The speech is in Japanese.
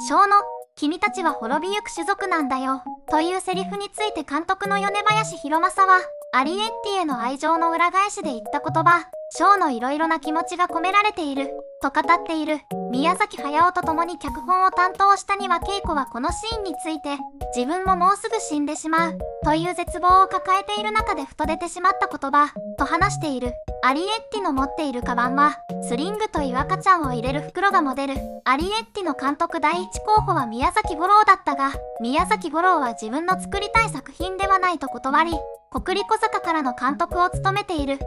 小の、君たちは滅びゆく種族なんだよ、というセリフについて監督の米林博正は、アリエッティへの愛情の裏返しで言った言葉、シの色々な気持ちが込められている、と語っている。宮崎駿と共に脚本を担当したには恵子はこのシーンについて、自分ももうすぐ死んでしまう、という絶望を抱えている中でふと出てしまった言葉、と話している。アリエッティの持っているカバンは、スリングという赤ちゃんを入れる袋がモデル。アリエッティの監督第一候補は宮崎五郎だったが、宮崎五郎は自分の作りたい作品ではないと断り、国立小坂からの監督を務めている。